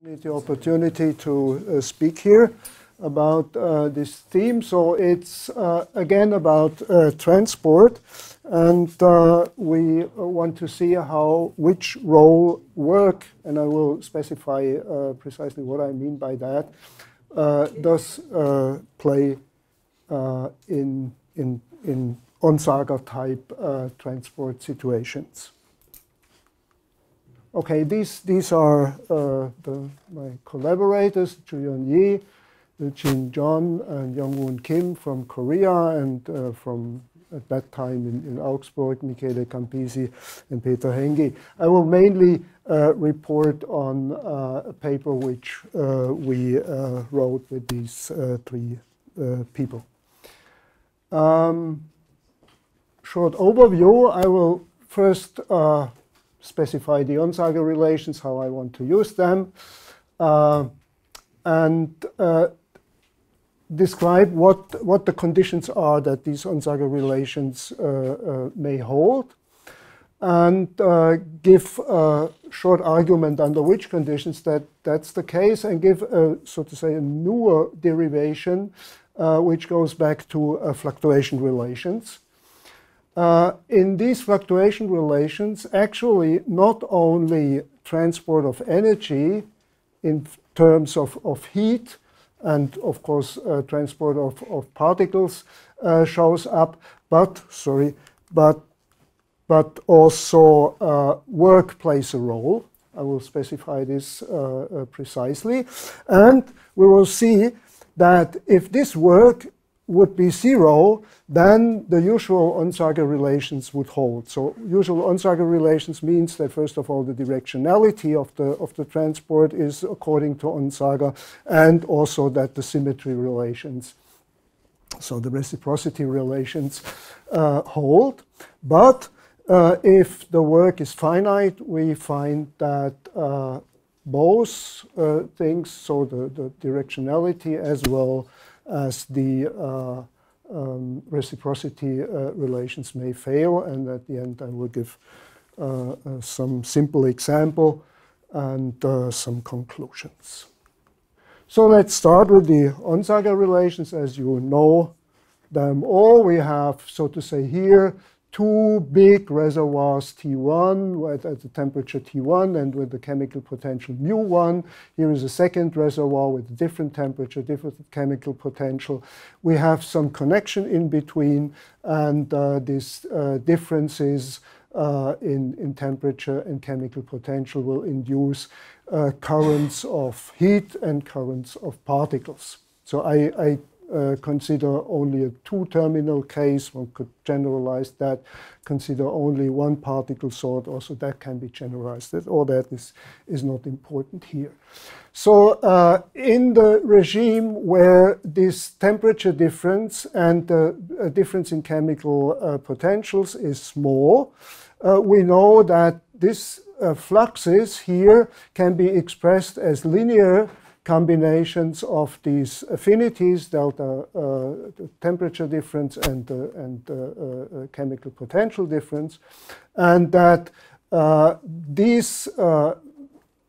the opportunity to uh, speak here about uh, this theme. So it's uh, again about uh, transport, and uh, we want to see how which role work, and I will specify uh, precisely what I mean by that, does play in in in Onsager type transport situations. Okay, these, these are uh, the, my collaborators, Juyeon Yi, Jin John, and Youngwoon Kim from Korea, and uh, from at that time in, in Augsburg, Michele Campisi and Peter Hänggi. I will mainly uh, report on uh, a paper which uh, we uh, wrote with these three people. Um, short overview, I will first specify the Onsager relations, how I want to use them, uh, and uh, describe what, what the conditions are that these Onsager relations uh, uh may hold, and uh, give a short argument under which conditions that that's the case, and give, a, so to say, a newer derivation uh, which goes back to fluctuation relations. Uh, in these fluctuation relations, actually not only transport of energy in terms of, of heat and of course uh, transport of, of particles uh, shows up, but sorry, but but also uh, work plays a role. I will specify this uh, uh, precisely, and we will see that if this work would be zero, then the usual Onsager relations would hold. So usual Onsager relations means that first of all the directionality of the of the transport is according to Onsager, and also that the symmetry relations, so the reciprocity relations, uh, hold. But uh, if the work is finite, we find that uh, both uh, things, so the, the directionality as well as the uh, um, reciprocity uh, relations may fail. And at the end, I will give uh, some simple example and some conclusions. So let's start with the Onsager relations. As you know them all, we have, so to say, here two big reservoirs T1 at, at the temperature T1 and with the chemical potential mu1. Here is a second reservoir with different temperature, different chemical potential. We have some connection in between, and uh, these uh, differences uh, in, in temperature and chemical potential will induce uh, currents of heat and currents of particles. So I, I uh, consider only a two-terminal case. One could generalize that. Consider only one particle sort. Also, that can be generalized. That all that is is not important here. So, uh, in the regime where this temperature difference and the difference in chemical uh, potentials is small, uh, we know that this uh, fluxes here can be expressed as linear combinations of these affinities, delta uh, temperature difference and, uh, and uh, uh, chemical potential difference, and that uh, these,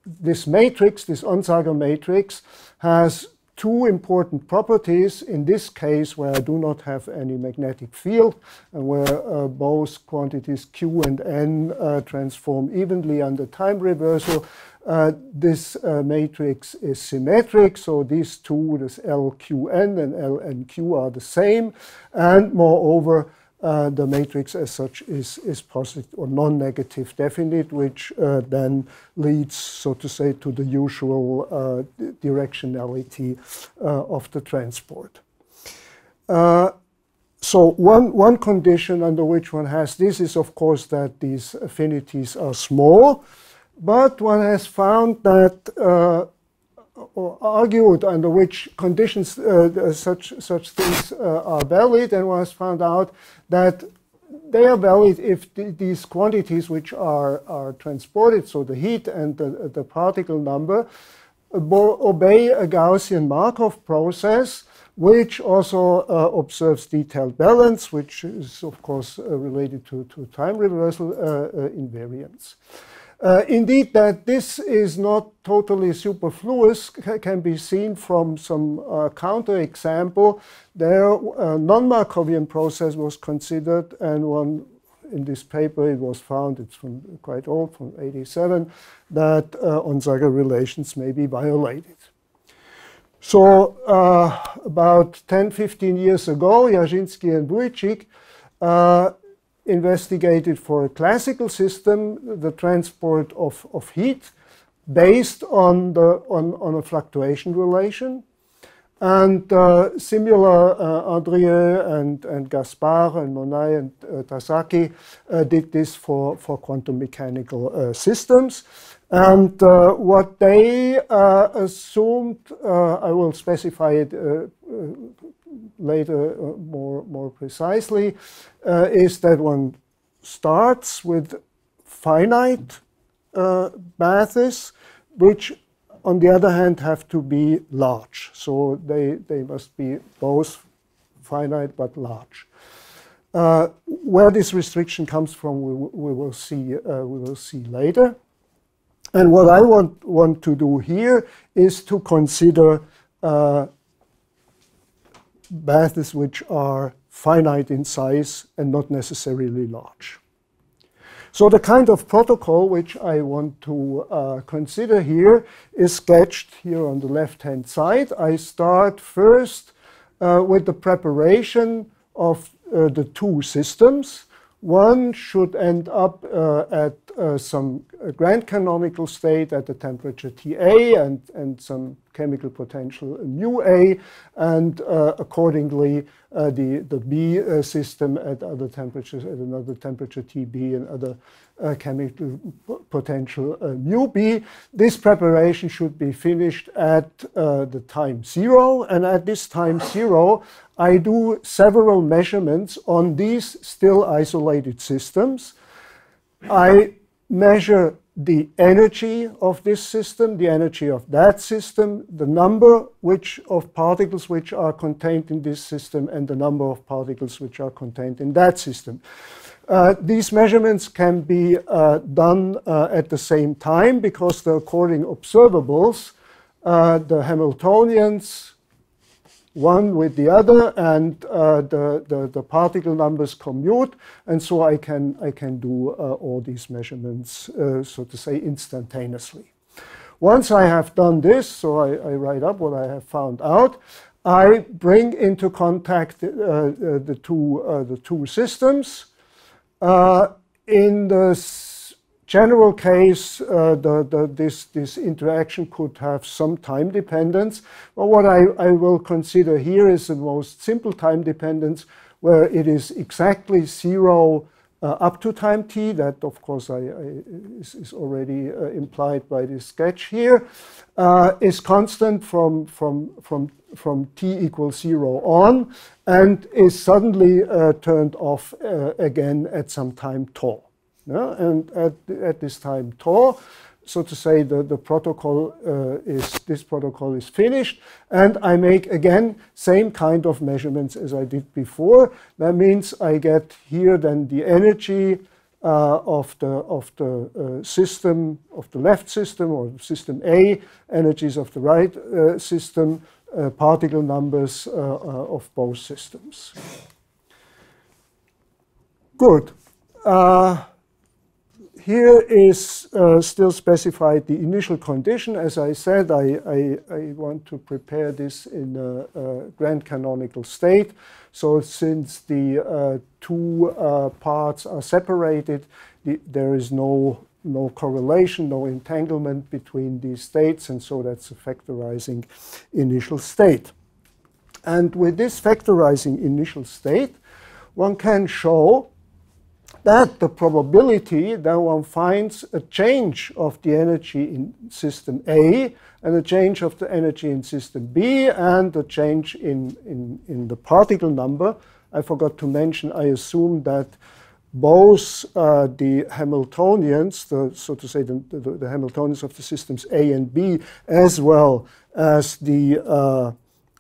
this matrix, this Onsager matrix, has two important properties in this case where I do not have any magnetic field and where uh, both quantities q and n uh, transform evenly under time reversal uh, this uh, matrix is symmetric, so these two, this LQN and LNQ, are the same. And moreover, uh, the matrix as such is, is positive or non-negative definite, which uh, then leads, so to say, to the usual uh, directionality uh, of the transport. so one, one condition under which one has this is, of course, that these affinities are small. But one has found that, uh, or argued under which conditions uh, such, such things uh, are valid, and has found out that they are valid if the, these quantities which are, are transported, so the heat and the, the particle number, obey a Gaussian Markov process, which also uh, observes detailed balance, which is, of course, uh, related to, to time reversal uh, invariance. Uh, indeed, that this is not totally superfluous can be seen from some uh, counterexample. There, a non-Markovian process was considered, and one in this paper it was found, it's from quite old, from 87, that uh, Onsager relations may be violated. So uh, about 10, 15 years ago, Jarzynski and Wójcik uh, investigated for a classical system the transport of, of heat based on, the, on, on a fluctuation relation. And uh, similar, uh, Andrieux and, and Gaspard and Monnai and uh, Tasaki uh, did this for, for quantum mechanical uh, systems. And uh, what they assumed, I will specify it later uh, more, more precisely, uh, is that one starts with finite uh, bases, which on the other hand have to be large. So they, they must be both finite but large. Uh, where this restriction comes from, we, we will see. Uh, we will see later. And what I want want to do here is to consider uh, baths which are finite in size and not necessarily large. So the kind of protocol which I want to uh, consider here is sketched here on the left-hand side. I start first uh, with the preparation of uh, the two systems. One should end up uh, at uh, some grand canonical state at the temperature Ta and, and some chemical potential mu A, and uh, accordingly uh, the, the B uh, system at other temperatures, at another temperature TB and other uh, chemical potential mu B. This preparation should be finished at the time zero, and at this time zero, I do several measurements on these still isolated systems. I measure the energy of this system, the energy of that system, the number which of particles which are contained in this system, and the number of particles which are contained in that system. Uh, these measurements can be uh, done uh, at the same time because the according observables, uh, the Hamiltonians, one with the other, and uh, the, the, the, particle numbers commute, and so I can, I can do uh, all these measurements, uh, so to say, instantaneously. Once I have done this, so I, I, write up what I have found out, I bring into contact uh, uh, the, two, uh, the two systems. in the general case, uh, the, the, this, this interaction could have some time dependence. But what I, I will consider here is the most simple time dependence, where it is exactly zero uh, up to time t. That, of course, I, I, is, is, already uh, implied by this sketch here. Uh, is constant from, from, from, from t equals zero on, and is suddenly uh, turned off uh, again at some time tau. And at, at this time tau, so to say, the, the protocol uh, is, this protocol is finished. And I make, again, same kind of measurements as I did before. That means I get here then the energy uh, of the, of the uh, system, of the left system or system A, energies of the right uh, system, uh, particle numbers uh, of both systems. Good. Here is uh, still specified the initial condition. As I said, I, I, I want to prepare this in a, a, grand canonical state. So since the uh, two uh, parts are separated, the, there is no, no correlation, no entanglement between these states, and so that's a factorizing initial state. And with this factorizing initial state, one can show that the probability that one finds a change of the energy in system A and a change of the energy in system B and a change in, in, in the particle number. I forgot to mention, I assume that both uh, the Hamiltonians, the, so to say, the, the, the, Hamiltonians of the systems A and B, as well as the, uh,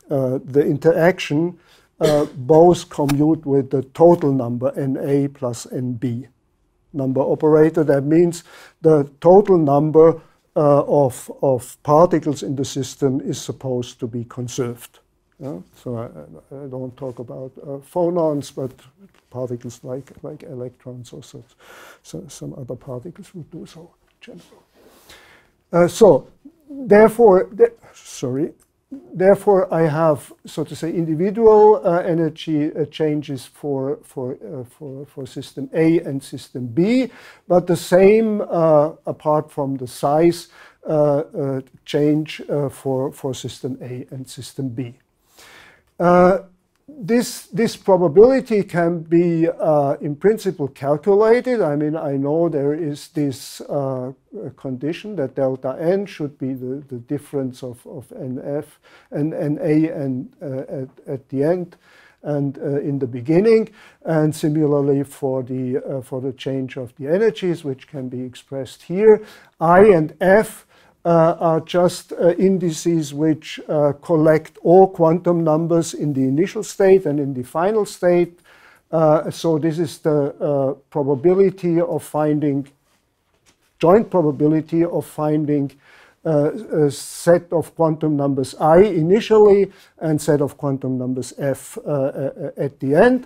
uh, the interaction uh, both commute with the total number Na plus Nb. number operator. That means the total number uh, of, of particles in the system is supposed to be conserved. Yeah? So I, I, don't talk about uh, phonons, but particles like, like electrons or such, so some other particles would do so in general. Uh, so therefore, th sorry, therefore I have, so to say, individual uh, energy uh, changes for, for, uh, for, for system A and system B, but the same uh, apart from the size uh, change for, for system A and system B. this, this probability can be uh, in principle calculated. I mean, I know there is this uh, condition that delta n should be the, the difference of, of nf and na and uh, at, at the end and uh, in the beginning, and similarly for the uh, for the change of the energies, which can be expressed here. I and f are just uh, indices which uh, collect all quantum numbers in the initial state and in the final state. so this is the probability of finding, joint probability of finding uh, a set of quantum numbers i initially and set of quantum numbers f uh, at the end.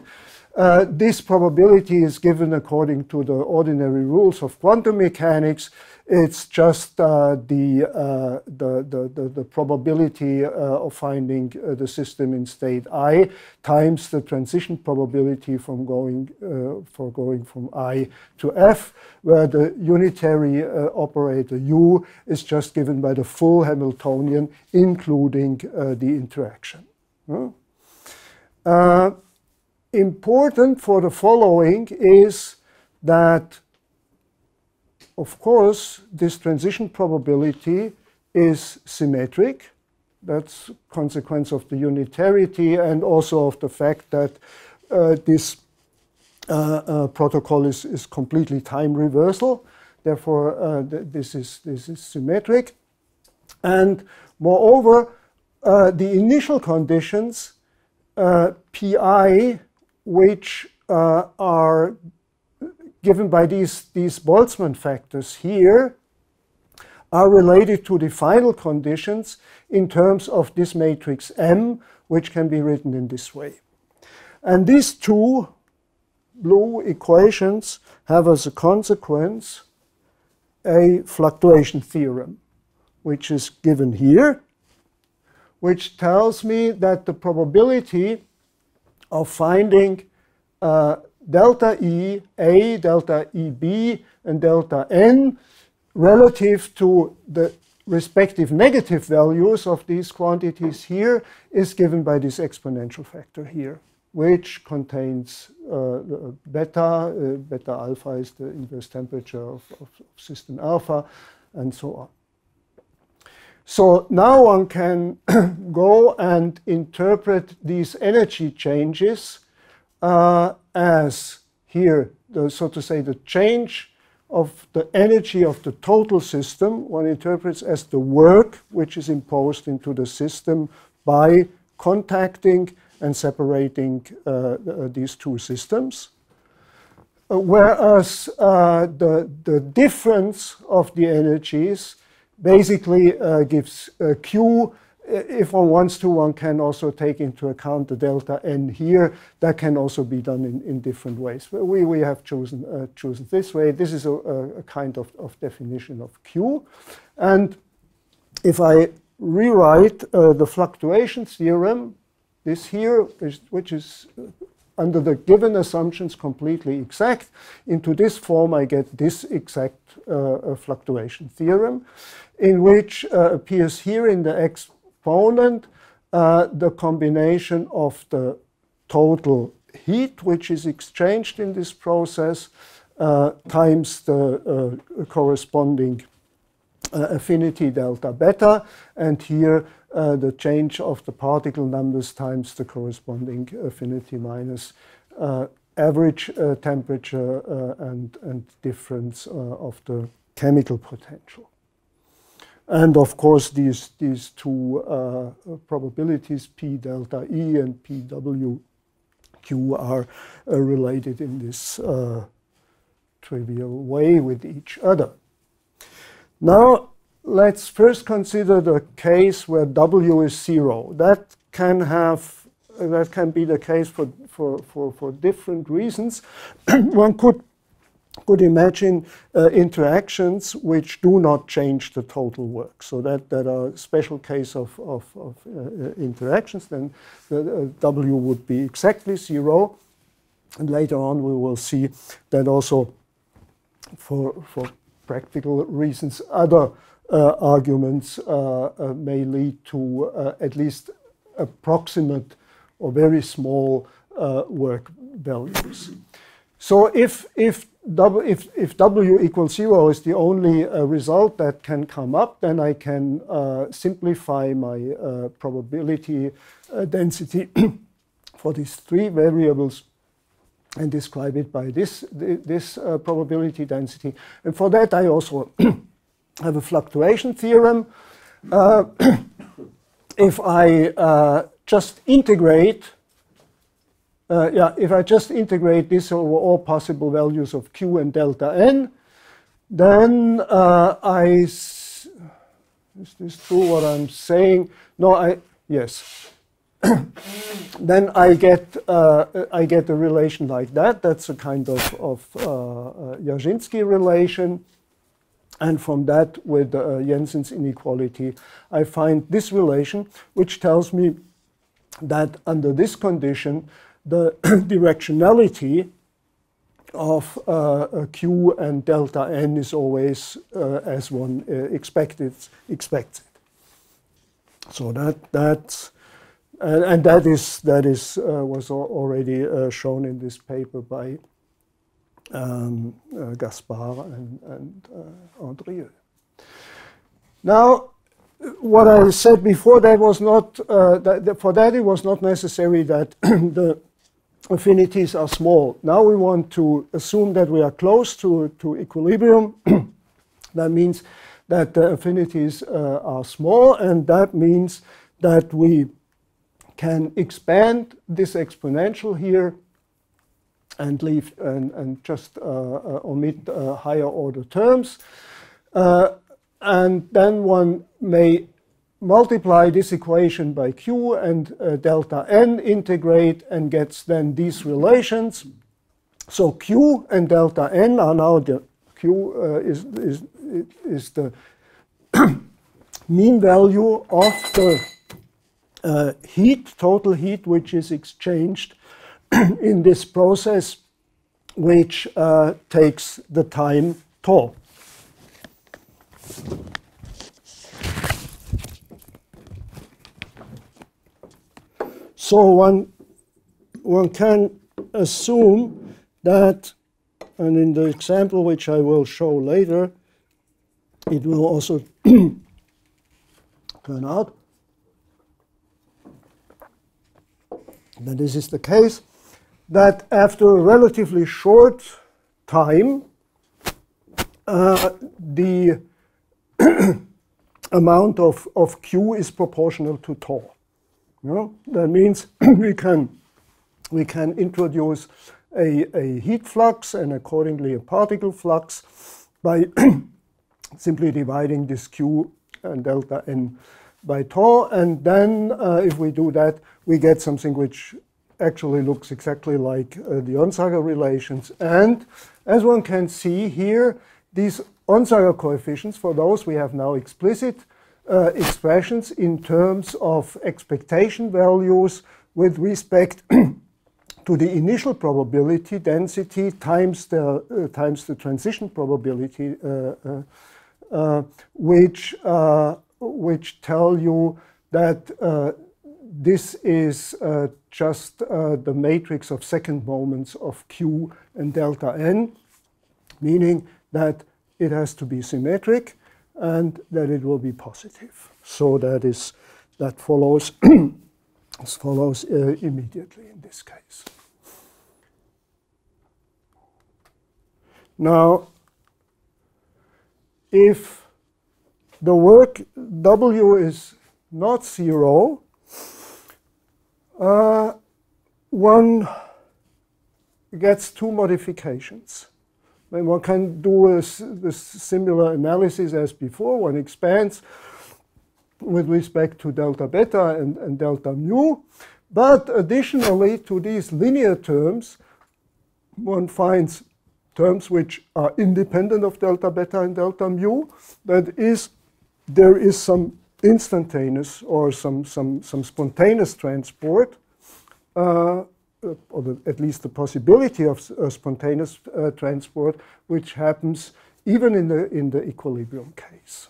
Uh, this probability is given according to the ordinary rules of quantum mechanics. It's just uh, the, uh, the, the, the, the, probability uh, of finding uh, the system in state i times the transition probability from going, uh, for going from i to f, where the unitary operator u is just given by the full Hamiltonian, including the interaction. Important for the following is that of course, this transition probability is symmetric. That's consequence of the unitarity and also of the fact that uh, this uh, uh, protocol is, is completely time reversal. Therefore, uh, th this, is, this is symmetric. And moreover, uh, the initial conditions, uh, pi, which uh, are given by these, these Boltzmann factors here are related to the final conditions in terms of this matrix M, which can be written in this way. And these two blue equations have as a consequence a fluctuation theorem, which is given here, which tells me that the probability of finding uh, delta E A, delta EB, and delta N relative to the respective negative values of these quantities here is given by this exponential factor here, which contains uh, beta. Uh, beta alpha is the inverse temperature of, of, system alpha, and so on. So now one can go and interpret these energy changes uh, as here, the, so to say, the change of the energy of the total system, one interprets as the work which is imposed into the system by contacting and separating uh, uh, these two systems. Uh, whereas uh, the, the difference of the energies basically uh, gives Q if one wants to, one can also take into account the delta n here. That can also be done in, in different ways. We, we have chosen, uh, chosen this way. This is a, a kind of, of, definition of Q. And if I rewrite uh, the fluctuation theorem, this here, which is under the given assumptions completely exact, into this form I get this exact uh, fluctuation theorem, in which uh, appears here in the exponent, uh, the combination of the total heat which is exchanged in this process uh, times the uh, corresponding uh, affinity delta beta, and here uh, the change of the particle numbers times the corresponding affinity minus uh, average temperature and, and difference of the chemical potential. And of course, these, these two uh, probabilities, P delta E and P W Q, are uh, related in this uh, trivial way with each other. Now, let's first consider the case where W is zero. That can have that can be the case for, for, for, for different reasons. One could could imagine uh, interactions which do not change the total work. So that, that are special case of, of, of uh, uh interactions, then the, uh, W would be exactly zero. And later on we will see that also for, for practical reasons, other arguments uh, may lead to at least approximate or very small work values. So if, if W, if, if W equals zero is the only uh, result that can come up, then I can uh, simplify my uh, probability uh, density for these three variables and describe it by this, this uh, probability density. And for that, I also have a fluctuation theorem. Uh, if I just integrate uh, yeah, if I just integrate this over all possible values of q and delta n, then uh, I, is this true what I'm saying? No, I, yes. then I get, uh, I get a relation like that. That's a kind of, of uh, uh relation. And from that, with uh, Jensen's inequality, I find this relation, which tells me that under this condition, the directionality of uh, Q and delta n is always uh, as one uh, expected expects it. So that that's and, and that is that is uh, was already uh, shown in this paper by um, uh, Gaspard and, and Andrieux. Now, what I said before, that was not that, for that it was not necessary that the affinities are small. Now we want to assume that we are close to, to equilibrium. that means that the affinities uh, are small, and that means that we can expand this exponential here and leave and, and just uh, uh, omit uh, higher order terms. And then one may multiply this equation by q and uh, delta n integrate and gets then these relations. So q and delta n are now the q uh, is, is, is the mean value of the uh, heat, total heat, which is exchanged in this process, which uh, takes the time tau. So one, one can assume that, and in the example which I will show later, it will also turn out that this is the case, that after a relatively short time, uh, the amount of, of Q is proportional to tau. You know, that means we can we can introduce a, a heat flux and accordingly a particle flux by simply dividing this q and delta n by tau. And then uh, if we do that, we get something which actually looks exactly like uh, the Onsager relations. And as one can see here, these Onsager coefficients, for those we have now explicit, uh, expressions in terms of expectation values with respect to the initial probability density times the uh, times the transition probability, uh, uh, uh which which tell you that this is just the matrix of second moments of q and delta n, meaning that it has to be symmetric and that it will be positive. So that is that follows follows uh, immediately in this case. Now, if the work W is not zero, uh, one gets two modifications. And one can do a, similar analysis as before. One expands with respect to delta beta and, and delta mu. But additionally to these linear terms, one finds terms which are independent of delta beta and delta mu. That is, there is some instantaneous or some, some, some spontaneous transport, uh, or the, at least the possibility of uh, spontaneous uh, transport, which happens even in the, in the equilibrium case.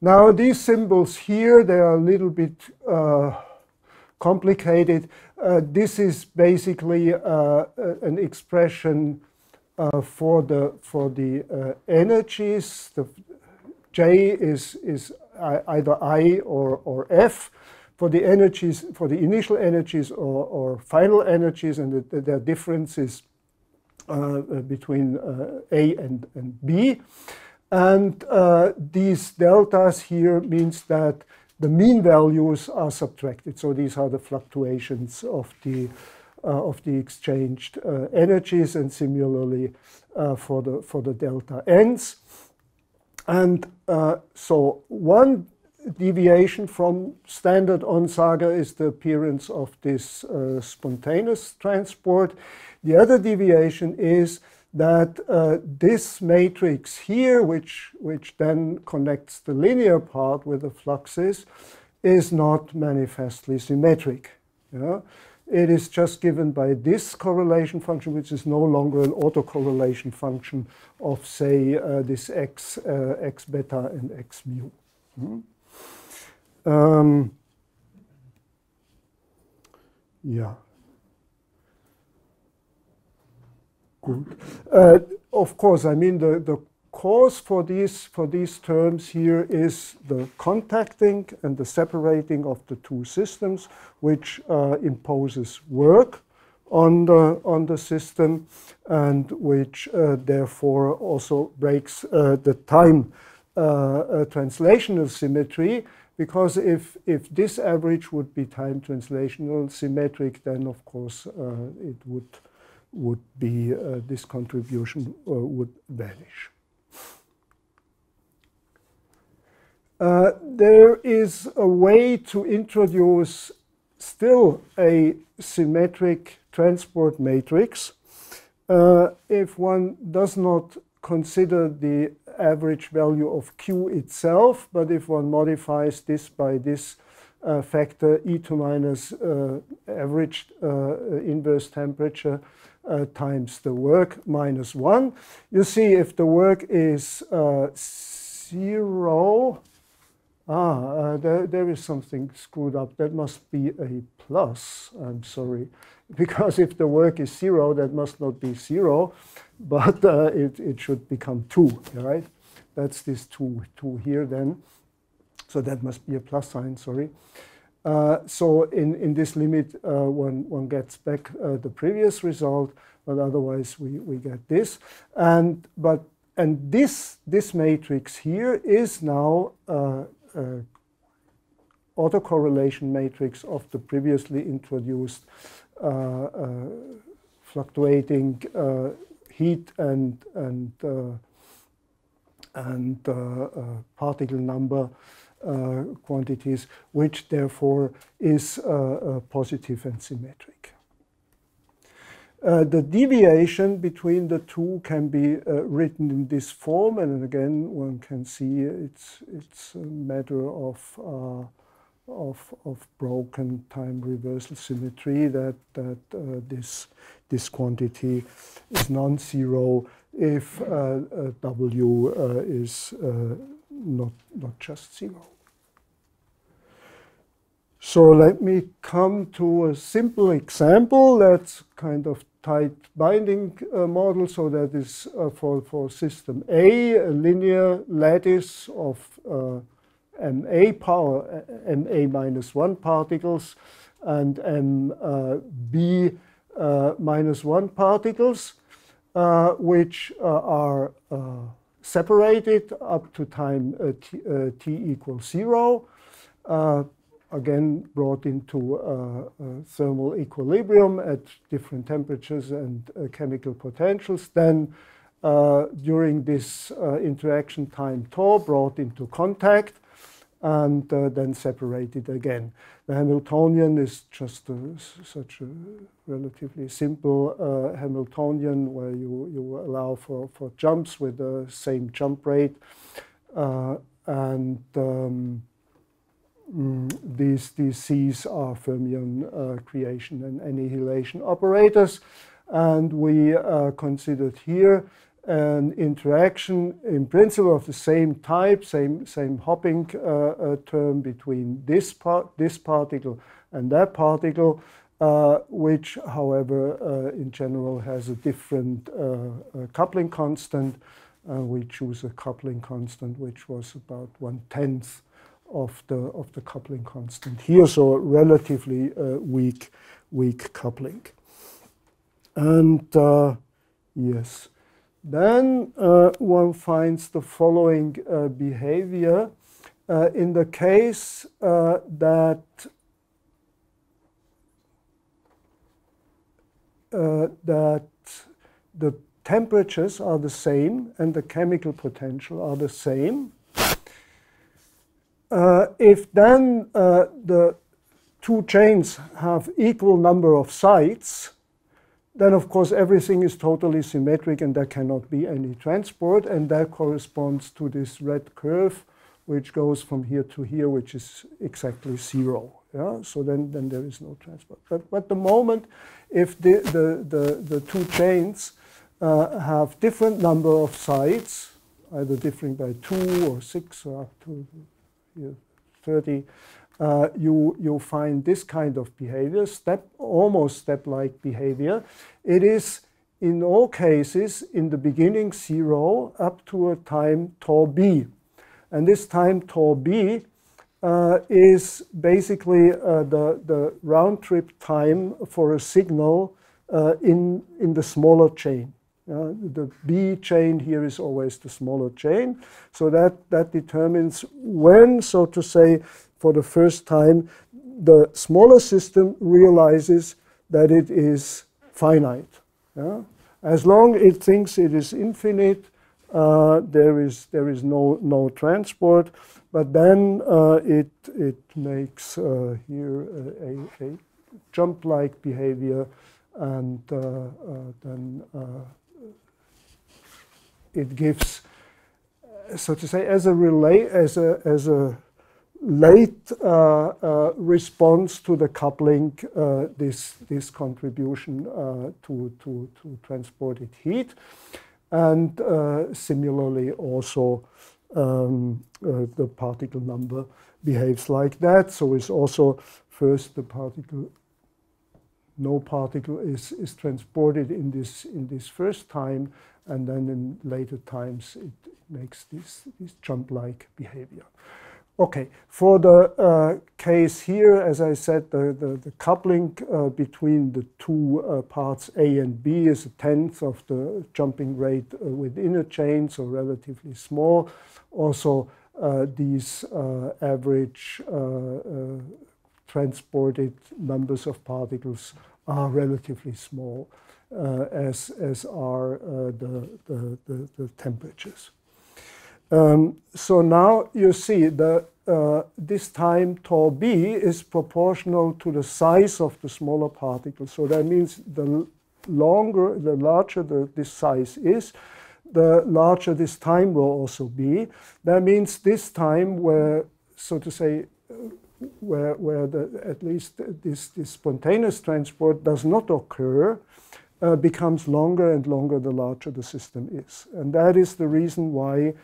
Now, these symbols here, they are a little bit uh, complicated. Uh, this is basically uh, an expression for the for the energies. The J is is either I or or F for the energies for the initial energies or, or final energies, and the, the, differences uh, between A and, and B. And these deltas here means that the mean values are subtracted. So these are the fluctuations of the uh, of the exchanged uh, energies, and similarly uh, for the for the delta n's. And so one deviation from standard Onsager is the appearance of this uh, spontaneous transport. The other deviation is that uh, this matrix here, which, which then connects the linear part with the fluxes, is not manifestly symmetric. Know? It is just given by this correlation function, which is no longer an autocorrelation function of, say, uh, this x, uh, x beta and x mu. Mm -hmm. um, yeah. Good. Uh, of course, I mean, the, the cause for these, for these terms here is the contacting and the separating of the two systems, which uh, imposes work on the, on the system and which uh, therefore also breaks uh, the time uh, uh, translational symmetry because if, if this average would be time translational symmetric, then of course uh, it would, would be, this contribution would vanish. Uh, there is a way to introduce still a symmetric transport matrix uh, if one does not consider the average value of Q itself, but if one modifies this by this uh, factor e to minus uh, average uh, inverse temperature times the work minus 1. You see if the work is 0, Ah, uh, there, there is something screwed up. That must be a plus. I'm sorry. Because if the work is zero, that must not be zero, but uh, it, it should become two, right? That's this two, two here then. So that must be a plus sign, sorry. Uh, so in, in this limit, uh, one, one gets back uh, the previous result, but otherwise we, we get this. And, but, and this, this matrix here is now uh, uh, autocorrelation matrix of the previously introduced uh, uh, fluctuating heat and and and particle number uh, quantities, which therefore is uh, uh, positive and symmetric. Uh, the deviation between the two can be uh, written in this form, and again, one can see it's it's a matter of uh, of, of broken time reversal symmetry that that uh, this this quantity is non-zero if uh, W is not not just zero. So let me come to a simple example that's kind of tight binding uh, model. So that is uh, for, for system A, a linear lattice of uh, MA power, uh, MA minus 1 particles, and MB uh, minus 1 particles, uh, which are separated up to time t, t equals 0 again brought into uh, uh, thermal equilibrium at different temperatures and uh, chemical potentials, then uh, during this interaction time tau brought into contact and then separated again. The Hamiltonian is just a, such a relatively simple Hamiltonian where you, you allow for, for jumps with the same jump rate. And um, mm, these, these C's are fermion uh, creation and annihilation operators. And we uh, considered here an interaction in principle of the same type, same, same hopping uh, uh, term between this, part, this particle and that particle, uh, which, however, uh, in general has a different coupling constant. we choose a coupling constant which was about one tenth of the of the coupling constant here, so relatively weak weak coupling. And yes. Then uh, one finds the following uh, behavior. Uh, in the case uh, that uh, that the temperatures are the same and the chemical potential are the same, uh, if then the two chains have equal number of sites, then of course everything is totally symmetric and there cannot be any transport and that corresponds to this red curve which goes from here to here which is exactly zero. Yeah? So then, then there is no transport. But, but the moment if the, the, the, the two chains uh, have different number of sides, either differing by two or six or up to 30, uh, you, you find this kind of behavior, step, almost step-like behavior. It is in all cases in the beginning zero up to a time tau b. And this time tau b uh, is basically uh, the, the round trip time for a signal uh, in, in the smaller chain. Uh, the B chain here is always the smaller chain. So that, that determines when, so to say, for the first time, the smaller system realizes that it is finite. Yeah? As long as it thinks it is infinite, uh, there is there is no no transport. But then uh, it it makes uh, here a, a jump-like behavior, and uh, uh, then uh, it gives, so to say, as a relay as a as a late uh, uh, response to the coupling, uh, this, this contribution to, to, to transported heat. And similarly, also um, the particle number behaves like that. So it's also first the particle no particle is, is transported in this in this first time, and then in later times it makes this, this jump-like behavior. Okay, for the uh, case here, as I said, the, the, the coupling uh, between the two uh, parts A and B is a tenth of the jumping rate uh, within a chain, so relatively small. Also, uh, these uh, average transported numbers of particles are relatively small, as, as are the, the, the, the temperatures. Um, so now you see that uh, this time tau b is proportional to the size of the smaller particle. So that means the longer, the larger the, this size is, the larger this time will also be. That means this time where, so to say, where, where the, at least this, this spontaneous transport does not occur, uh, becomes longer and longer the larger the system is. And that is the reason why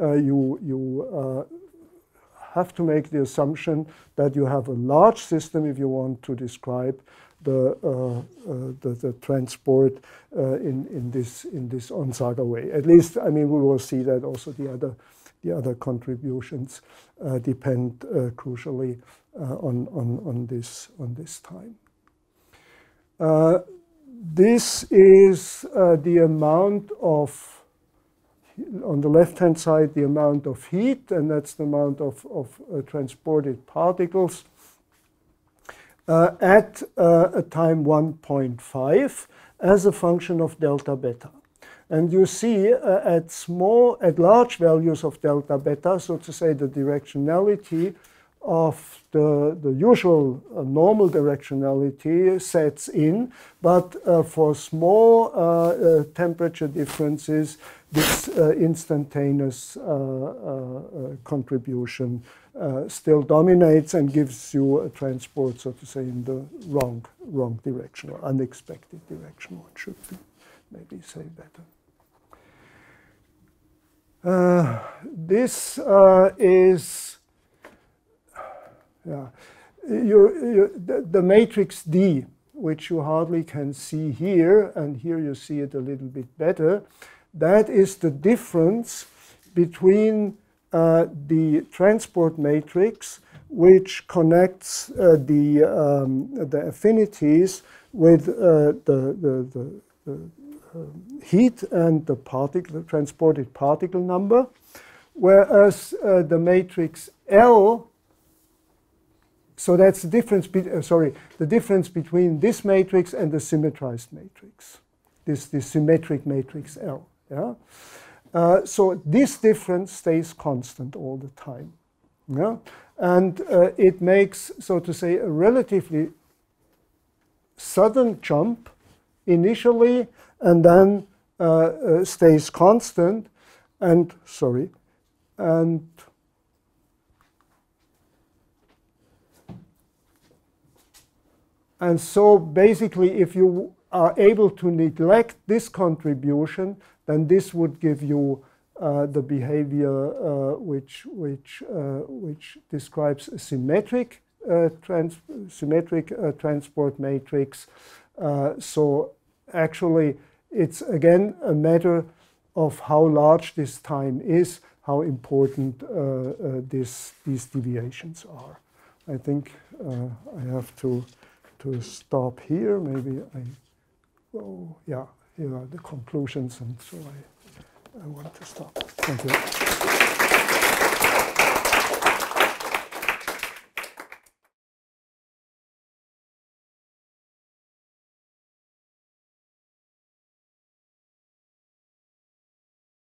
uh, you, you uh, have to make the assumption that you have a large system if you want to describe the, uh, uh, the, the, transport uh, in, in this, in this Onsager way. At least, I mean, we will see that also the other, the other contributions depend crucially on, on, on, this, on this time. This is the amount of on the left-hand side, the amount of heat, and that's the amount of, of uh, transported particles uh, at uh, a time 1.5 as a function of delta beta. And you see uh, at small, at large values of delta beta, so to say the directionality of the, the usual uh, normal directionality sets in, but uh, for small uh, uh temperature differences, this uh, instantaneous contribution still dominates and gives you a transport, so to say, in the wrong, wrong direction or unexpected direction, one should be, maybe say better. Uh, this uh, is yeah, the, the, matrix D, which you hardly can see here, and here you see it a little bit better. That is the difference between uh, the transport matrix, which connects uh, the, um, the affinities with uh, the, the, the, the heat and the particle, transported particle number, whereas uh, the matrix L, so that's the difference, be, uh, sorry, the difference between this matrix and the symmetrized matrix, this, this symmetric matrix L. Yeah? Uh, so this difference stays constant all the time. Yeah? And uh, it makes, so to say, a relatively sudden jump initially and then uh, uh, stays constant and sorry and and so basically if you are able to neglect this contribution then this would give you uh, the behavior uh, which which uh, which describes a symmetric uh, trans symmetric transport matrix so actually it's again a matter of how large this time is, how important uh, uh, this, these deviations are. I think uh, I have to, to stop here. Maybe I, oh, yeah, here are the conclusions, and so I, I want to stop. Thank you.